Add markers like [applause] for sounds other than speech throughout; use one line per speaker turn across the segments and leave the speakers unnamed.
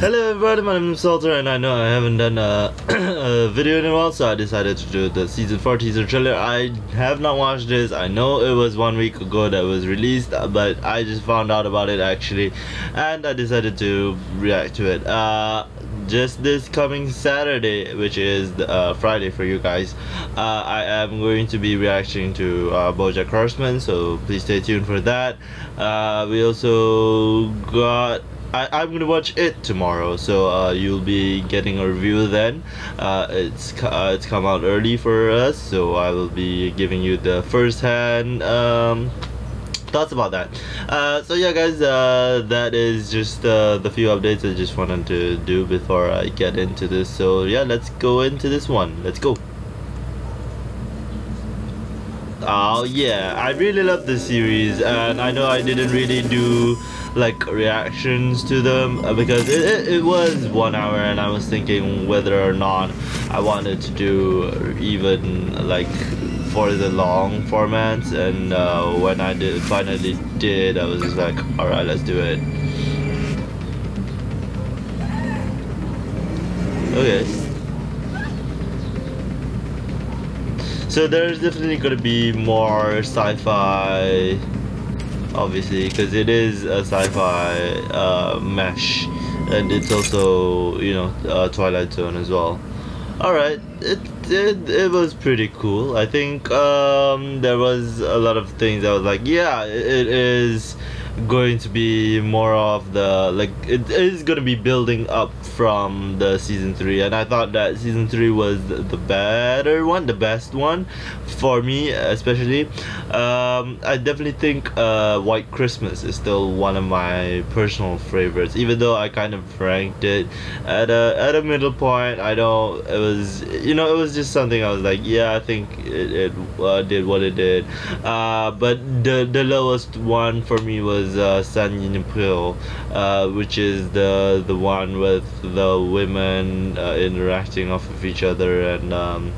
Hello everybody, my name is Walter and I know I haven't done a, [clears throat] a, video in a while so I decided to do the season 4 teaser trailer. I have not watched this, I know it was one week ago that was released but I just found out about it actually and I decided to react to it. Uh, just this coming Saturday, which is uh, Friday for you guys, uh, I am going to be reacting to uh, BoJack Horseman, so please stay tuned for that. Uh, we also got I, am gonna watch it tomorrow, so uh, you'll be getting a review then. Uh, it's uh, it's come out early for us, so I will be giving you the first-hand um, thoughts about that. Uh, so yeah, guys, uh, that is just uh, the few updates I just wanted to do before I get into this. So yeah, let's go into this one. Let's go. Oh yeah, I really love this series, and I know I didn't really do like reactions to them uh, because it, it, it, was one hour and I was thinking whether or not I wanted to do even like for the long formats and uh, when I did finally did I was just like alright let's do it. Okay so there's definitely gonna be more sci-fi obviously because it is a sci-fi uh, mesh and it's also you know uh, Twilight Zone as well. Alright it, it it was pretty cool. I think um, there was a lot of things I was like yeah it is going to be more of the like it is going to be building up from the season 3 and I thought that season 3 was the better one the best one for me especially. Um, I definitely think uh, White Christmas is still one of my personal favorites even though I kind of ranked it at a at a middle point. I know it was you know it was just something I was like yeah I think it, it uh, did what it did. Uh, but the the lowest one for me was is uh, San Junipero, uh, which is the the one with the women uh, interacting off of each other and um,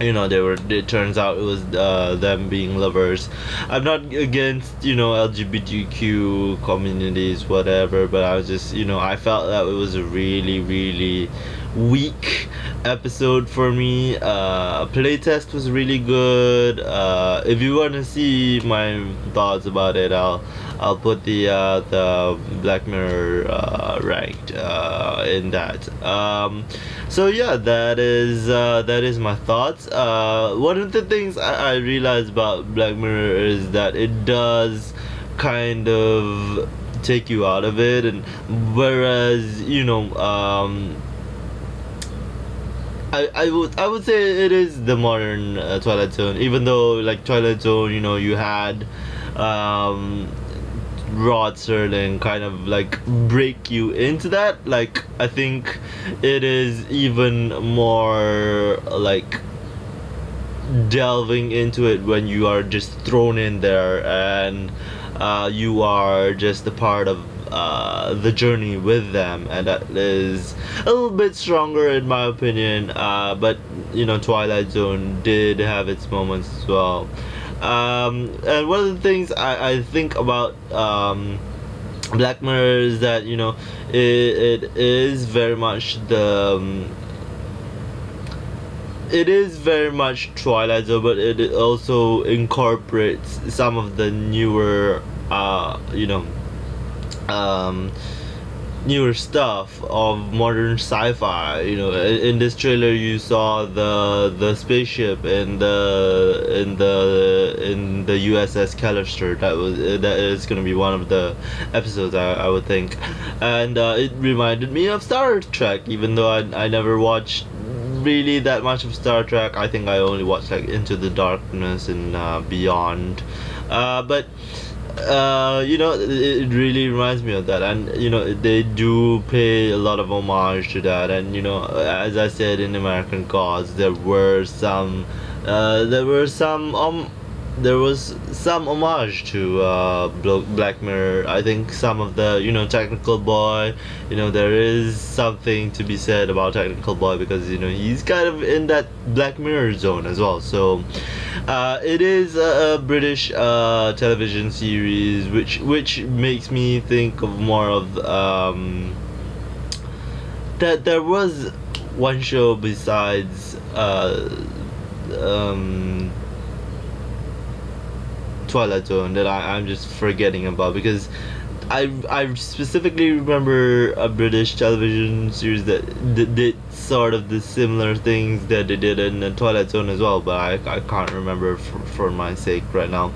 you know they were it turns out it was uh, them being lovers. I'm not against you know lgbtq communities whatever but i was just you know i felt that it was a really really weak episode for me uh playtest was really good. Uh if you want to see my thoughts about it i'll i'll put the uh the black mirror uh ranked uh in that. Um so yeah that is uh that is my thoughts. Uh one of the things i, I realized about black mirror is that it does kind of take you out of it. And whereas you know um I, I would I would say it is the modern uh, Twilight Zone even though like Twilight Zone you know you had um, Rod Serling kind of like break you into that. Like I think it is even more like delving into it when you are just thrown in there and uh, you are just a part of uh, the journey with them and that is a little bit stronger in my opinion uh, but you know Twilight Zone did have its moments as well. Um, and one of the things I, I think about um, Black Mirror is that you know it, it is very much the um, it is very much Twilight Zone, but it also incorporates some of the newer, uh, you know, um, newer stuff of modern sci-fi. You know in this trailer you saw the the spaceship in the in the in the USS Callister. That was that is going to be one of the episodes I, I would think. And uh, it reminded me of Star Trek even though I, I never watched really that much of Star Trek. I think I only watched like Into the Darkness and uh, Beyond. Uh, but uh, you know, it, really reminds me of that, and you know, they do pay a lot of homage to that, and you know, as I said in American Gods, there were some, uh, there were some um there was some homage to uh, Black Mirror. I think some of the, you know, Technical Boy, you know, there is something to be said about Technical Boy because, you know, he's kind of in that Black Mirror zone as well. So, uh, it is a, a British uh, television series which which makes me think of more of um, that there was one show besides uh, um, Twilight Zone that I, I'm just forgetting about because I I specifically remember a British television series that did, sort of the similar things that they did in the Twilight Zone as well, but I, I can't remember for, for my sake right now.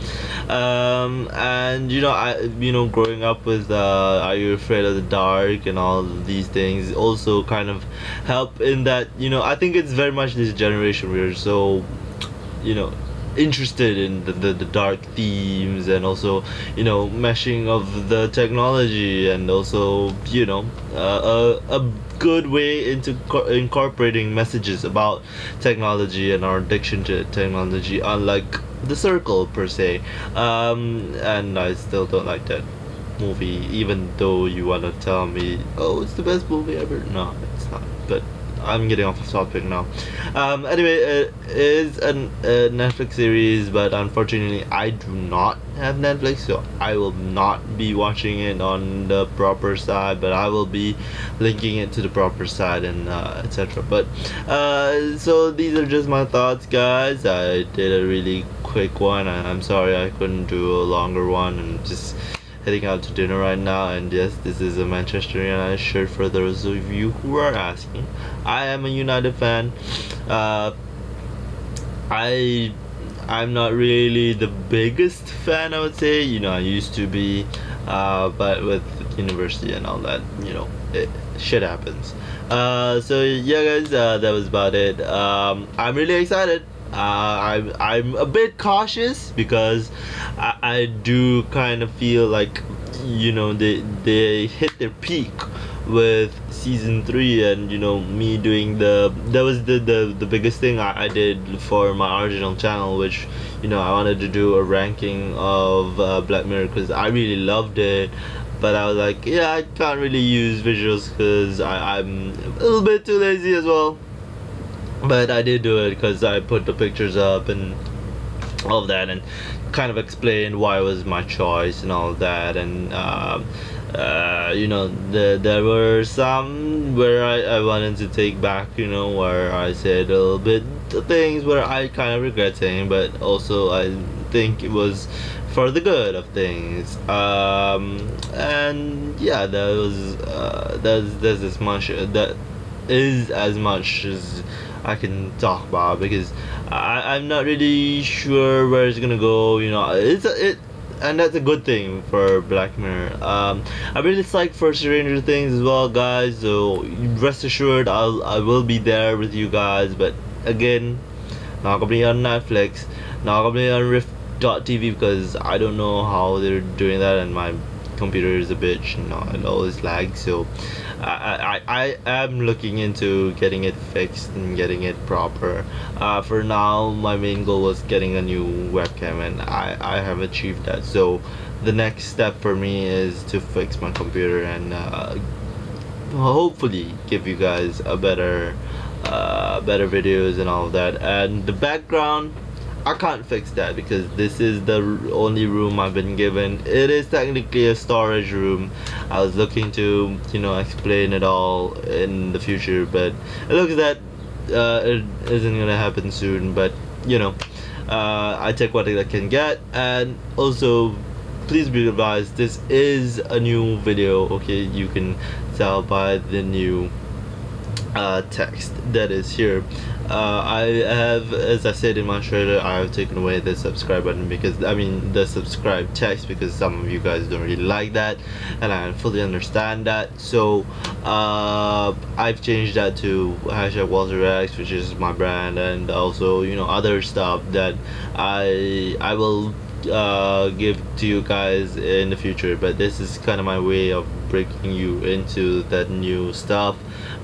Um, and you know I you know growing up with uh, Are You Afraid of the Dark and all these things also kind of help in that you know I think it's very much this generation we're so you know interested in the, the, the, dark themes and also you know meshing of the technology and also you know uh, a, a good way into incorporating messages about technology and our addiction to technology unlike the circle per se. Um, and i still don't like that movie even though you want to tell me oh it's the best movie ever. No it's not but I'm getting off topic now. Um, anyway, it is a, a Netflix series, but unfortunately, I do not have Netflix, so I will not be watching it on the proper side, but I will be linking it to the proper side and uh, etc. But uh, so these are just my thoughts, guys. I did a really quick one. I, I'm sorry I couldn't do a longer one and just heading out to dinner right now and yes this is a Manchester United shirt for those of you who are asking. I am a United fan. Uh, I I'm not really the biggest fan I would say. You know I used to be uh, but with university and all that you know it, shit happens. Uh, so yeah guys uh, that was about it. Um, I'm really excited uh, I'm, I'm a bit cautious because I, I do kind of feel like you know they they hit their peak with season three and you know me doing the that was the the, the biggest thing I, I did for my original channel which you know I wanted to do a ranking of uh, Black Mirror because I really loved it. But I was like yeah I can't really use visuals because I'm a little bit too lazy as well but I did do it because I put the pictures up and all of that and kind of explained why it was my choice and all that and uh, uh, you know the, there were some where I, I wanted to take back you know where I said a little bit things where I kind of regret saying but also I think it was for the good of things. Um, and yeah that was uh, that's as much that is as much as I can talk about because I, I'm not really sure where it's gonna go. You know, it's a, it, and that's a good thing for Black Mirror. Um, I really like for Stranger Things as well, guys. So rest assured, I'll I will be there with you guys. But again, not gonna be on Netflix, not gonna be on Rift.tv because I don't know how they're doing that, and my computer is a bitch. You know, it always lags. So I, I, I am looking into getting it fixed and getting it proper. Uh, for now, my main goal was getting a new webcam and I, I have achieved that. So the next step for me is to fix my computer and uh, hopefully give you guys a better uh, better videos and all of that. And the background I can't fix that because this is the only room I've been given. It is technically a storage room. I was looking to, you know, explain it all in the future, but it looks that uh, it isn't gonna happen soon. But you know, uh, I take what I can get, and also please be advised this is a new video. Okay, you can tell by the new uh, text that is here. Uh, I have as I said in my trailer I have taken away the subscribe button because I mean the subscribe text because some of you guys don't really like that and I fully understand that. So uh, I've changed that to hashtag Walter X which is my brand and also you know other stuff that I I will uh, give to you guys in the future but this is kind of my way of breaking you into that new stuff.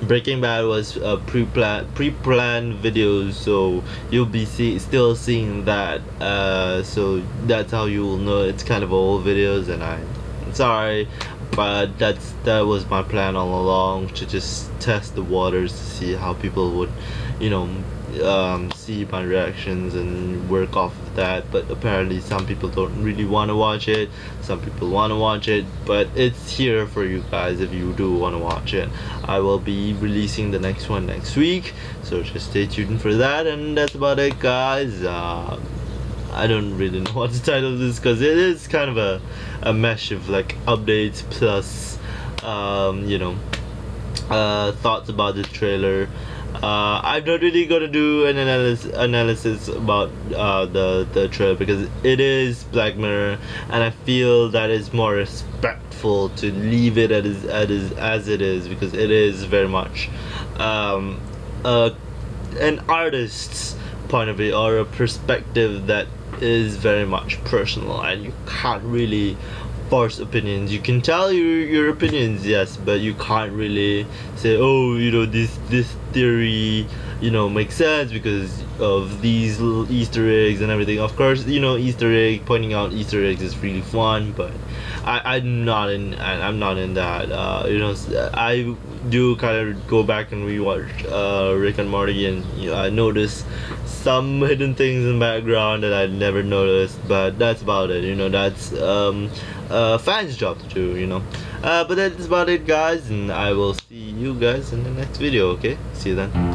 Breaking Bad was a pre-planned pre-planned videos so you'll be see still seeing that uh, so that's how you will know it's kind of old videos and I sorry but that's that was my plan all along to just test the waters to see how people would you know um, see my reactions and work off of that. But apparently some people don't really want to watch it some people want to watch it but it's here for you guys if you do want to watch it. I will be releasing the next one next week so just stay tuned for that and that's about it guys. Uh, I don't really know [laughs] what to title this because it is kind of a, a mesh of like updates plus um, you know uh, thoughts about the trailer. Uh, I'm not really gonna do an analysis analysis about uh, the the trailer because it is Black Mirror, and I feel that is more respectful to leave it as as as it is because it is very much um, an artist's point of view or a perspective that is very much personal, and you can't really force opinions. You can tell your your opinions, yes, but you can't really say, oh, you know, this this theory, you know, makes sense because of these little Easter eggs and everything. Of course, you know, Easter egg pointing out Easter eggs is really fun, but I I'm not in I'm not in that. Uh, you know, I do kind of go back and rewatch uh, Rick and Morty, and you know, I notice some [laughs] hidden things in the background that I never noticed, but that's about it. You know, that's um, a fan's job to do. You know, uh, but that's about it, guys, and I will see you guys in the next video. Okay, see you then.